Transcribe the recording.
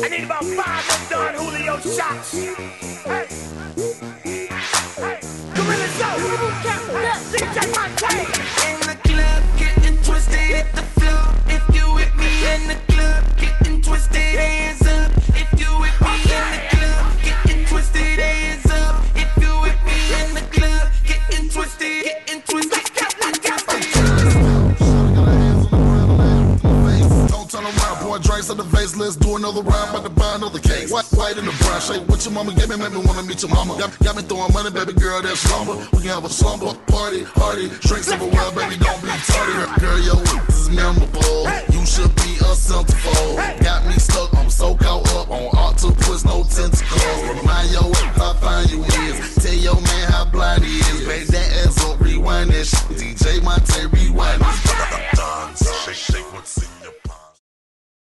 I need about five of Don Julio shots. Gorilla Zoe. DJ Montay. Boy, drinks on the face. Let's do another round, about to buy another case. White, white in the brown shake. What your mama gave me, made me wanna meet your mama. Got, got me throwing money, baby girl, that's slumber. We can have a slumber party, party. Drinks everywhere, baby, don't be tardy. Girl, your whip is memorable. You should be a centerfold. Got me stuck, I'm so caught up on octopus, no tentacles. Remind your how fine you is. Tell your man how blind he is. Back that ass up, rewind that shit. DJ Montay, rewind this. Shake, shake what's in your.